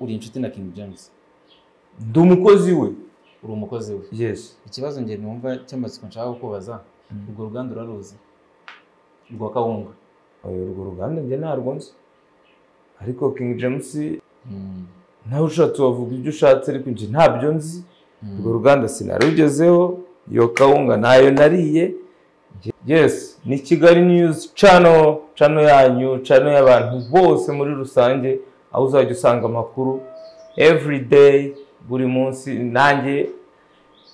uri inshuti na King James. Ndi umukozi we? Uri umukozi we. Yes. Ikibazo njye numva cy'amatsiko nshaka kukubaza urwo ruganda uraruzi? Rwa kawunga. Urwo ruganda njye ntarwo nzi. Ariko king james Mm. nawe ushatse wavuga ibyo ushatse ariko njye ntabyo nzi. Mm. urwo ruganda sinarugezeho iyo kawunga ntayo nariye. Yes ni kigali news channel channel yanyu channel y'abantu bose muri rusange. Aho uzajya usanga amakuru every day buri munsi. Nanjye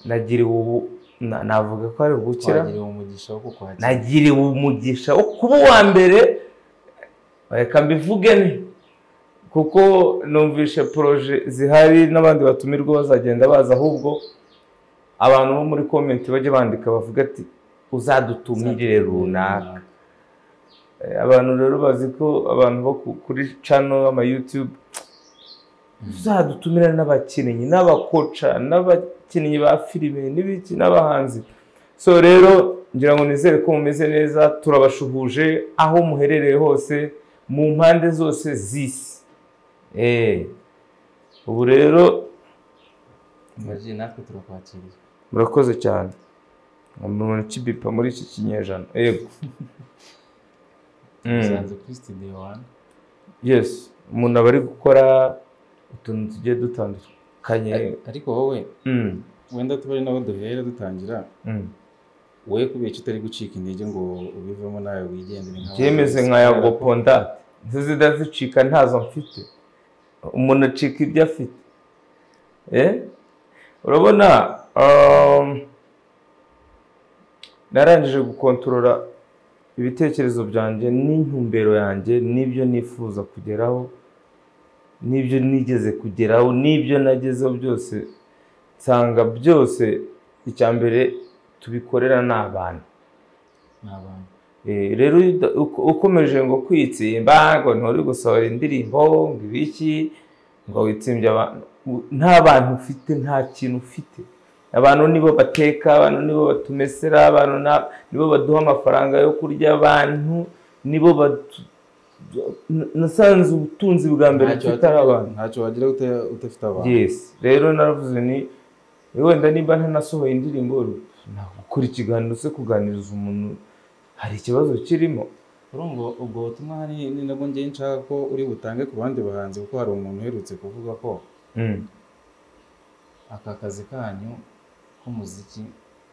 nagiriwe ubu na- navuga ko ari kukwakira. Nagiriwe umugisha wo kuba uwa mbere. Reka mbivuge ni kuko numvishe poroje zihari n'abandi batumirwa bazagenda baza ahubwo abantu bo muri komenti bajye bandika bavuga ati uzadutumire runaka. Abantu rero bazi ko abantu bo ku- kuri cano ama YouTube uzadutumira n'abakinnyi n'abakoca n'abakinnyi ba filime n'ibiki n'abahanzi. So rero ngira ngo nizere ko mumeze neza turabashuhuje aho muherereye hose mu mpande zose z'isi. Eh, ubu rero murakoze cyane. Umuntu ukibipa muri iki kinyejana. Yego. Mm. usanze kuri studio one yes. Umuntu aba ari gukora utuntu tugiye dutandukanye. Ari- ariko wowe Mm, wenda tuba ari naho duhera dutangira mm. wowe kubera icyo utari gucika intege ngo ubivemo nawe wigendere byemeze nka yago ponda ntizida zicika ntazo mfite. Umuntu acika ibyo afite. Eh? urabona um, narangije gukontorora ibitekerezo byanjye n'intumbero yanjye n'ibyo nifuza kugeraho n'ibyo nigeze kugeraho n'ibyo nagezeho byose nsanga byose icya mbere tubikorera ni abantu. Eh, rero ukomeje ngo kwitsimba ngo nturi gusohora indirimbo ngo ibiki ngo witsimbye abantu nta bantu ufite nta kintu ufite. Abantu nibo bateka abantu nibo batumesera abantu nibo baduha amafaranga yo kurya abantu nibo nasanze ubutunzi bwa mbere Ntacyo mfite ari wagira- abantu ntacyo wagira udafite abantu yes. Rero naravuze ni wenda niba ntanasohoye indirimbo gukora ikiganiro se kuganiriza umuntu hari ikibazo kirimo? Urumva ubwo butumwa ni nabwo njye nshaka ko uri butange ku bandi bahanzi kuko hari umuntu uherutse kuvuga ko Mm, aka kazi kanyu k'umuziki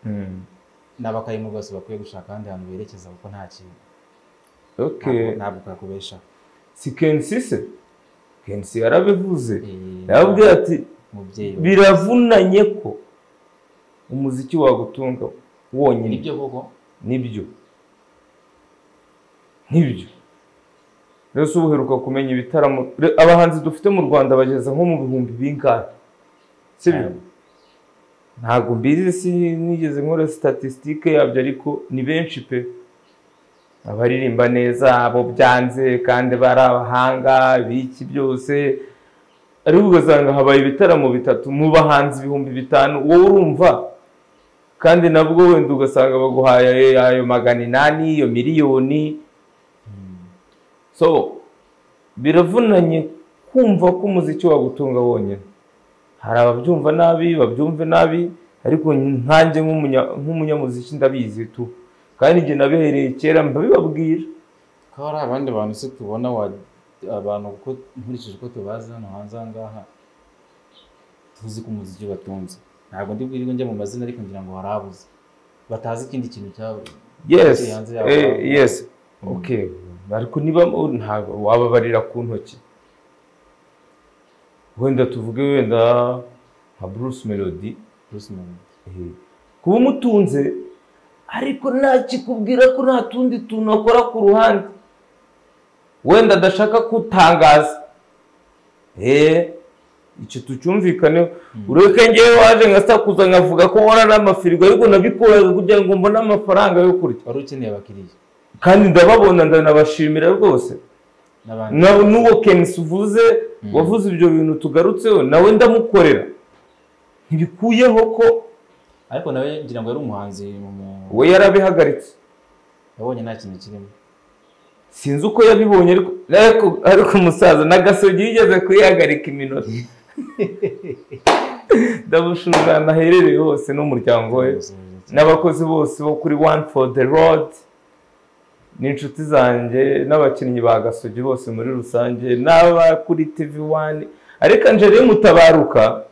mm. n'abakayimo bose bakwiye gushaka ahandi hantu berekeza kuko nta kintu. Ntabwo- ntabwo kakubesha si kensi se kensi yarabivuze. Yarababwira ati umubyeyi biravunanye ko umuziki wagutunga wonyine. Nibyo koko? Nibyo. Nibyo. Rero si ubuheruka kumenya ibitaramo. Abahanzi dufite mu rwanda bageze nko mu bihumbi bingahe? Sibyo ntabwo mbizi si nigeze nkora statisitike yabyo ariko ni benshi pe. Abaririmba neza abo byanze kandi bari abahanga biki byose ariko ugasanga habaye ibitaramo bitatu mu bahanzi ibihumbi bitanu wowe urumva. Kandi nabwo wenda ugasanga baguhaye ayo magana inani iyo miliyoni. So biravunanye kumva ko umuziki wagutunga wonyine. Hari ababyumva nabi babyumve nabi ariko nkanjye nk'umunya- nk'umunyamuziki ndabizi tu. Kandi njye nabihereye kera mbabibabwira. Ko hari abandi bantu se tubona abantu kuko nkurikije uko tubazi hano hanze aha ngaha tuzi ko umuziki batunze. Ntabwo ndi bwirirwe njya mu mazina ariko ngira ngo harabuze batazi ikindi kintu cyabo yes Kiri hanze yabo. eh, yes. Okay. Ariko niba ntabwo wababarira ku ntoki. Wenda tuvuge wenda nka Bruce Melody. Bruce Melody. Kuba umutunze ariko ntakikubwira ko nta tundi tuntu akora ku ruhande. Wenda adashaka kutangaza. Eh icyo tucyumvikaneho ureke ngewe waje ngasakuza nkavuga ko nkora n'amafirigo ariko nabikoraga kugira ngo mbone amafaranga yo kurya. Wari ukeneye abakiriya? Kandi ndababona ndanabashimira rwose. N'uwo kenisi uvuze wavuze ibyo bintu tugarutseho nawe ndamukorera. Ntibikuyeho ko ariko nawe ngira ngo yari umuhanzi mu- we yarabihagaritse. Yabonye nta kintu kirimo. Sinzi uko yabibonye ariko umusaza n'agasogi yigeze kuyihagarika iminota. Ndabushungana aherereye hose n'umuryango we. N'abakozi bose bo kuri one for the road n'inshuti zanjye n'abakinnyi ba gasogi bose muri rusange n'aba kuri tv one. Ariko angeli mutabaruka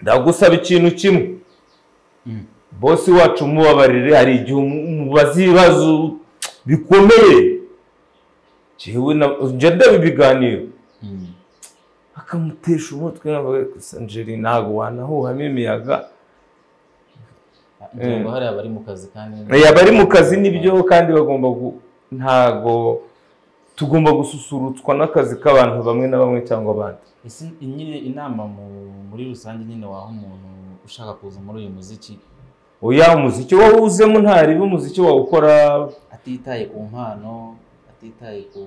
ndagusaba ikintu kimwe. Mm. bosi wacu umubabarire hari igihe umubaza ibibazo bikomeye. Ndaba ibiganiro. Mm. akamutesha umutwe gusa angeli ntabwo wanahuhamo imiyaga. Ngira ngo hariya bari mu kazi kandi yaba ari mu kazi ni byo kandi bagomba ntago tugomba gususurutswa n'akazi k'abantu bamwe na bamwe cyangwa abandi. Nyine inama mu- muri rusange nyine waha umuntu ushaka kuza muri uyu muziki? Oya umuziki wowe uzemo ntaribe umuziki wawukora atitaye ku mpano atitaye ku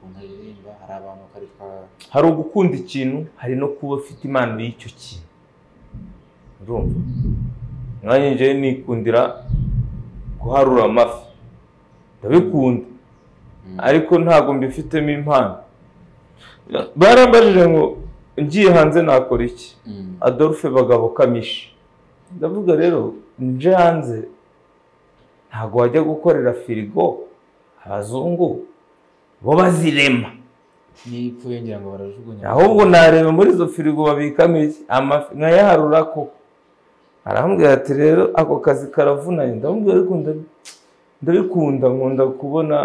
kuntu aririmba hari abantu karika hari ugukunda ikintu hari no kuba ufite impano y'icyo kintu. Urumva? Nanjye njyewe nikundira guharura amafi? Ndabikunda. Ariko ntabwo mbifitemo impano. Barambajije ngo ngiye hanze nakora iki? Mm. adolphe bagabo kamishi ndavuga rero nje hanze ntabwo wajya gukorera firigo abazungu bo bazirema. Ahubwo nareba muri izo firigo babikamo iki? Amafi nkayaharura ko arambwira ati rero ako kazi karavunanye. Ndamubwira ariko nda- ndabikunda nkunda kubona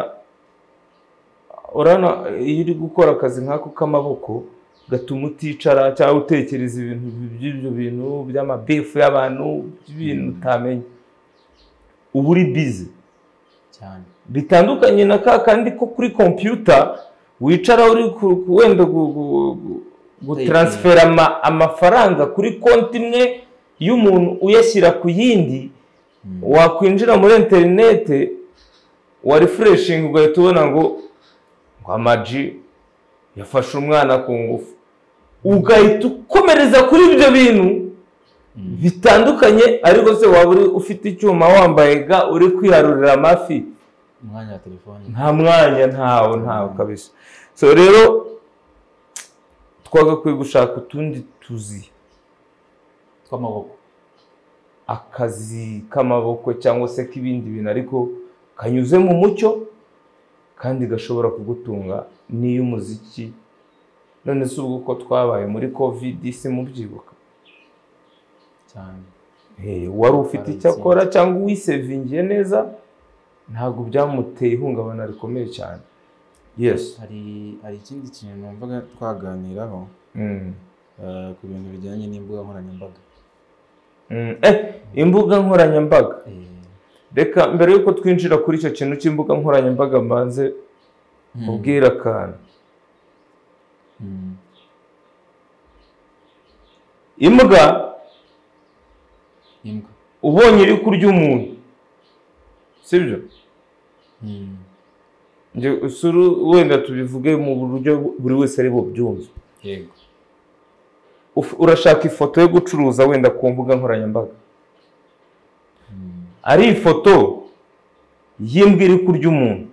urabona iyo uri gukora akazi nk'ako k'amaboko gatuma uticara cyangwa utekereza ibintu by'ibyo bintu by'amabifu y'abantu by'ibintu utamenya. Uba uri bize cyane. Bitandukanye na ka kandi ko kuri kompiyuta wicara uri wenda gu- gu- gu- gutaransifera ama- amafaranga kuri konti imwe y'umuntu uyashyira ku yindi Mm. wakwinjira muri interinete wa rifureshingi ugahita ubona ngo ngo amaji yafashe umwana ku ngufu. Ugahita ukomereza kuri ibyo bintu Mm. bitandukanye ariko se waba uri ufite icyuma wambaye ga uri kwiharurira amafi? Nta mwanya ntawo ntawo kabisa. So rero twagakwiye gushaka utundi tuzi. Tw'amaboko akazi k'amaboko cyangwa se k'ibindi bintu ariko kanyuze mu mucyo kandi gashobora kugutunga n'iy'umuziki none si ubwo ko twabaye muri covid si mubyibuka cyane. Eh, wari ufite icyo akora cyangwa uwisevingiye neza? Ntabwo byamuteye ihungabana rikomeye cyane. Yes. Hari ikindi kintu numvaga twaganiraho Mm. eh, ku bintu bijyanye n'imbuga nkoranyambaga. Imbuga nkoranyambaga. Eh, reka mbere y'uko twinjira kuri icyo kintu cy'imbuga nkoranyambaga mbanze mm. ubwire akantu. Mm. imbwa ubonye iri kurya umuntu. Sibyo Mm. wenda tubivuge mu buryo buri wese ari bubyumve yego. Urashaka ifoto yo gucuruza wenda ku mbuga nkoranyambaga? Mm. ari ifoto y'imbwa iri kurya umuntu.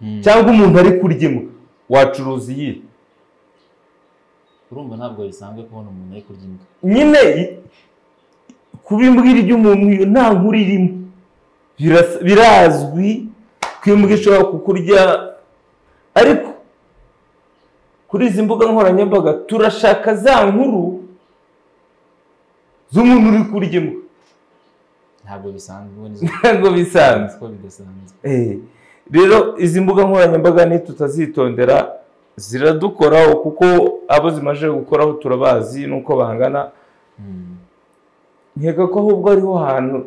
Mm. cyangwa umuntu ari kurya imbwa. Wacuruza iyi? Urumva ntabwo bisanzwe kubona umuntu ari kurya imbwa. Nyine kuba imbwa irya umuntu iyo nta nkuru irimo. Birazwi ko imbwa ishobora kukurya ariko kuri izi mbuga nkoranyambaga turashaka za nkuru z'umuntu uri kurya imbwa. Ntabwo bisanzwe ntabwo bisanzwe. Eh, rero izi mbuga nkoranyambaga nitutazitondera ziradukoraho kuko abo zimaze gukoraho turabazi n'uko bangana. Mm. nkeka ko ahubwo ariho hantu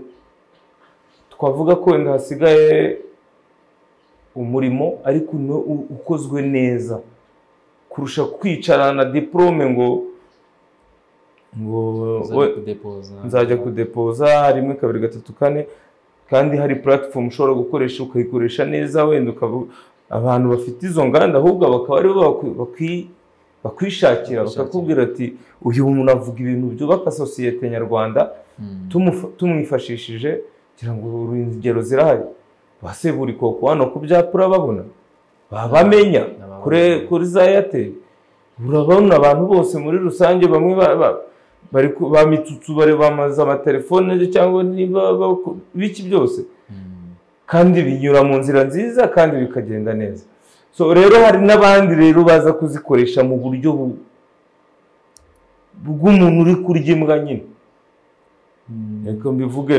twavuga ko wenda hasigaye umurimo ariko ukozwe neza. Kurusha kwicarana na diporome ngo ngo nzajya kudepoza. rimwe kabiri gatatu kane kandi hari puratifomu ushobora gukoresha ukayikoresha neza wenda ukaba abantu bafite izo nganda ahubwo bakaba ari bo bakwi- bakwi- bakwishakira bakakubwira ati uyu muntu avuga ibintu byubaka sosiyete nyarwanda Mm. tumufa- tumwifashishije kugira ngo ingero zirahari. Base buri koko hano ku byapa urababona babamenya. Kuri kuri za airtel. Urabona abantu bose muri rusange bamwe ba- ba- bari ku- ba mitsutsu bari bamaze amatelefone cyangwa niba biki byose. Mm. kandi binyura mu nzira nziza kandi bikagenda neza. So rero hari n'abandi rero baza kuzikoresha mu buryo bu- bw'umuntu uri kurya imbwa nyine. Mm. reka mbivuge.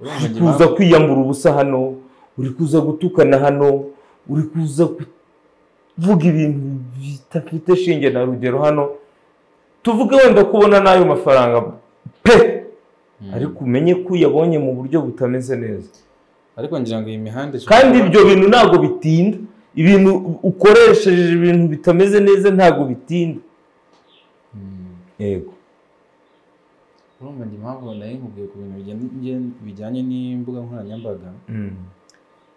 Uri kuza kwiyambura ubusa hano uri kuza gutukana hano. Uri kuza kuvuga ibintu bidafite shinge na rugero. Hano tuvuge wenda kubona n'ayo mafaranga pe! Mm. ariko umenye ko uyabonye mu buryo butameze neza. Ariko ngira ngo iyi mihanda kandi ibyo bintu ntabwo bitinda. Ibintu ukoresheje ibintu bitameze neza ntabwo bitinda. Mm. yego. Urumva njye impamvu nari nkubwiye ku bintu bijyanye- bijyanye n'imbuga nkoranyambaga?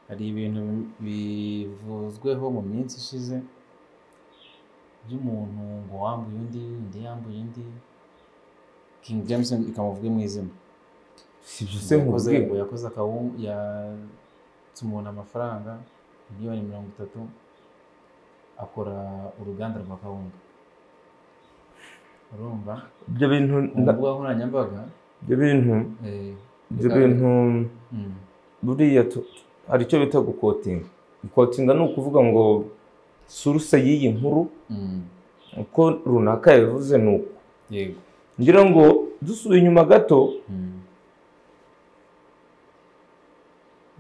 Hari ibintu bivuzweho mu minsi ishize by'umuntu ngo wambuye undi undi yambuye undi King James ikamuvuge mu izina. Si ibyo se nkubwiye? ngo yakoze akawungu yatse umuntu amafaranga miliyoni mirongo itatu akora uruganda rwa kawunga. Urumva? Ibyo bintu ku mbuga nkoranyambaga ibyo bintu eh, ibyo bintu Mm, buriya hari icyo bita gukotinga. Gukotinga ni ukuvuga ngo suruse y'iyi nkuru mm, uko runaka yabivuze ni yego. Ngira ngo dusubiye inyuma gato Mm,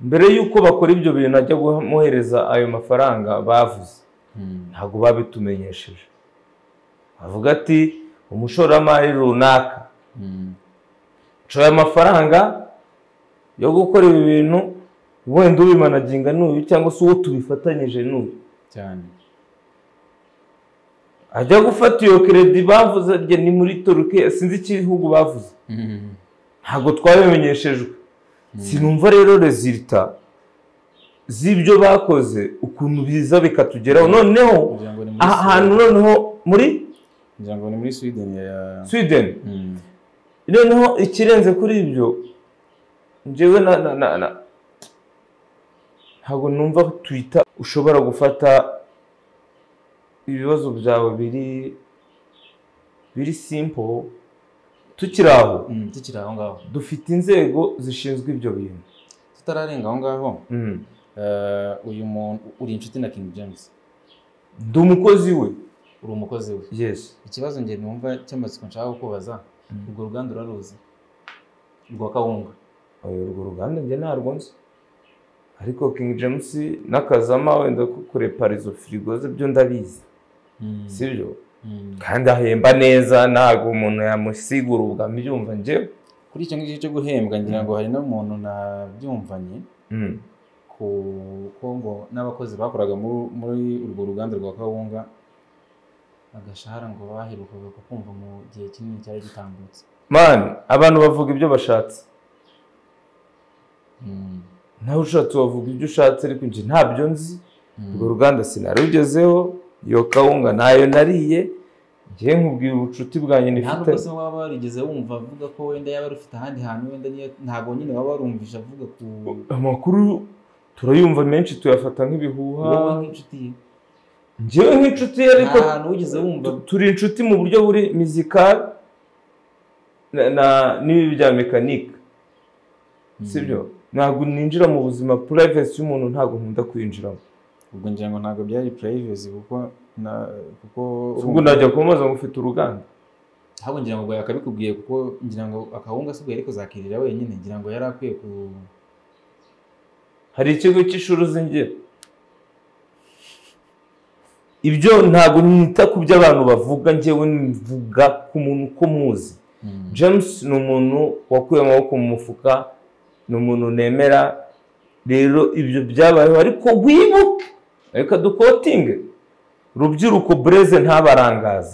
mbere y'uko bakora ibyo bintu ajya kumwohereza ayo mafaranga bavuze mm, ntabwo babitumenyesheje. Bavuga ati umushoramari runaka. Nshoye amafaranga yo gukora ibi bintu wenda ubimanaginga n'uyu cyangwa se uwo tubifatanyije n'uyu. Cyane. Ajya gufata iyo keredi bavuze ni muri turukiya sinzi igihugu bavuze. Mm, ntabwo twabimenyeshejwe. Sinumva rero rezilita z'ibyo bakoze ukuntu biza bikatugeraho. Noneho ngira ngo ni muri aha hantu noneho muri? Ni muri Sweden ya sweden. Mm, noneho ikirenze kuri ibyo njyewe na na na na ntabwo numva twita ushobora gufata ibibazo byawe biri biri simple. Tukiri aho. Mm, tukiri aho ngaho. Dufite inzego zishinzwe ibyo bintu. Tutararenga aho ngaho? Mm. eh, uyu muntu uri inshuti na King James. Ndi umukozi we. Uri umukozi we? Yes. Ikibazo njye numva cy'amatsiko nshaka kukubaza Mm. urwo ruganda uraruzi? Rwa kawunga. Urwo ruganda njye ntarwo nzi. Ariko King James n'akazama wenda ko kurepara izo firigo ze byo ndabizi. Mm, sibyo mm. kandi ahemba neza ntabwo umuntu yamusigura ubwa mbyumva njyewe kuri icyo ngicyo cyo guhembwa ngira ngo hari n'umuntu nabyumvanye. Mm. ko ngo n'abakozi bakoraga muri urwo ruganda rwa kawunga agashahara ngo baherukaga kukumva mu gihe kinini cyari gitambutse. Mani abantu bavuga ibyo bashatse. Nawe ushatse wavuga ibyo ushatse ariko njye ntabyo nzi. Mm. urwo ruganda sinarugezeho iyo kawunga ntayo nariye njye nkubwira ubucuti bwanjye nifite. nubwo se waba warigeze wumva avuga ko wenda yaba rufite ahandi hantu wenda niyo ntabwo nyine waba warumvisha avuga ku amakuru turayumva menshi tuyafata nk'ibihuha. Wowe nk'inshuti? Ye njyewe nk'inshuti ye ariko turi inshuti mu buryo buri mizikari na- na- n'ibi bya mekanike sibyo ntabwo ninjira mu buzima purayivesi y'umuntu ntabwo nkunda kwinjiramo. Ubwo ngira ngo ntabwo byari purayivesi kuko na kuko ubwo najya kumubaza ngo ufite uruganda. Ahubwo ngira ngo ubwo yakabikubwiye kuko ngira ngo akawunga se ubwo yari kuzakirira wenyine ngira ngo yari akwiye ku hari ikigo cy'ishuri uzi ngira ibyo ntabwo nita ku byo abantu bavuga njyewe mvuga ku muntu uko muzi. Mm. james ni umuntu wakuye amaboko mu mufuka ni umuntu nemera rero ibyo byabayeho ariko wibuke. Reka dukotinge. Rubyiruko bureze ntabarangaze.